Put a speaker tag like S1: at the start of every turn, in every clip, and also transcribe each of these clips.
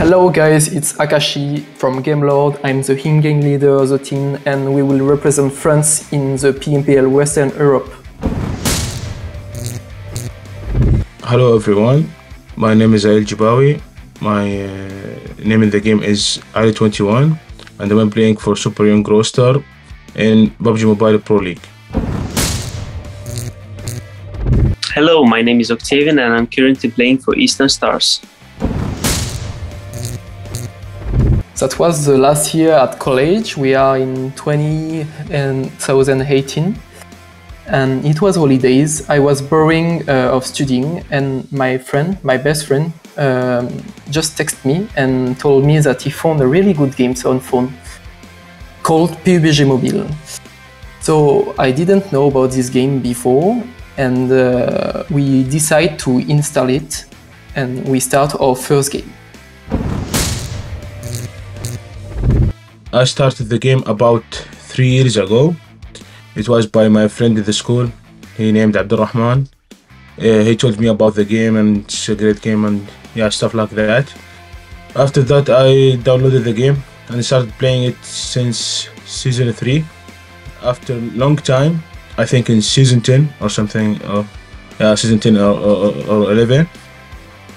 S1: Hello guys, it's Akashi from Gamelord. I'm the in-game leader of the team and we will represent France in the PMPL Western Europe.
S2: Hello everyone, my name is Ali Jibawi. My uh, name in the game is Ali21 and I'm playing for Super Young Roster in PUBG Mobile Pro League.
S3: Hello, my name is Octavian and I'm currently playing for Eastern Stars.
S1: That was the last year at college. We are in 2018 and it was holidays. I was boring uh, of studying and my friend, my best friend, um, just texted me and told me that he found a really good game on phone called PUBG Mobile. So I didn't know about this game before and uh, we decide to install it and we start our first game.
S2: I started the game about three years ago. It was by my friend in the school. He named Abdurrahman. Uh, he told me about the game and it's a great game and yeah, stuff like that. After that, I downloaded the game and started playing it since season 3. After a long time, I think in season 10 or something, or yeah, season 10 or, or, or 11,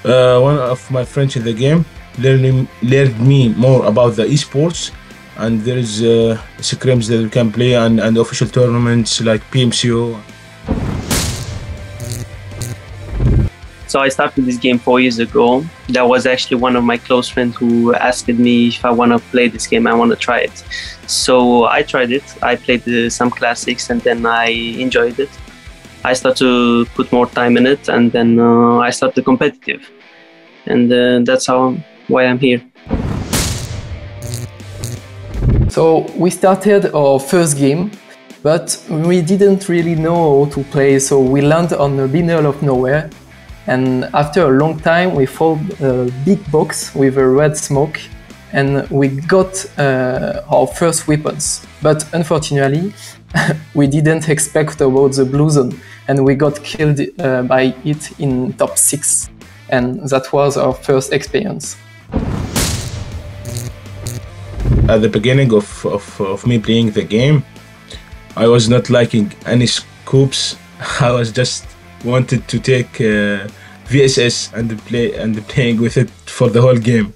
S2: uh, one of my friends in the game learned me more about the esports and there is uh, scrims that we can play and, and official tournaments like PMCO.
S3: So I started this game four years ago. That was actually one of my close friends who asked me if I want to play this game. I want to try it. So I tried it. I played uh, some classics and then I enjoyed it. I started to put more time in it and then uh, I started competitive. And uh, that's how why I'm here.
S1: So we started our first game, but we didn't really know how to play, so we landed on the middle of nowhere. And after a long time, we found a big box with a red smoke, and we got uh, our first weapons. But unfortunately, we didn't expect about the blue zone, and we got killed uh, by it in top 6. And that was our first experience
S2: at the beginning of, of, of me playing the game, I was not liking any scopes. I was just wanted to take uh, VSS and play and playing with it for the whole game.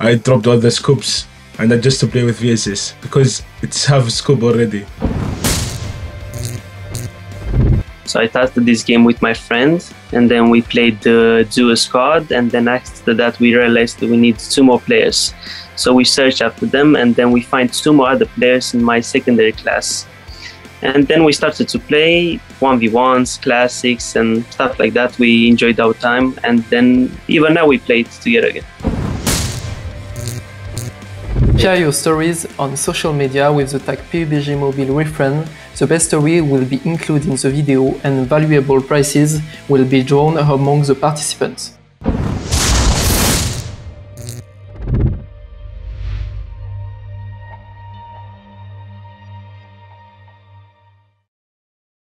S2: I dropped all the scopes and I just to play with VSS because it's have scope already.
S3: So I started this game with my friend, and then we played the duo squad, and then after that we realized that we need two more players. So we search after them, and then we find two more other players in my secondary class. And then we started to play 1v1s, classics, and stuff like that. We enjoyed our time, and then even now we play it together again.
S1: Share your stories on social media with the tag PUBG Mobile Refriend. The best story will be included in the video and valuable prizes will be drawn among the participants.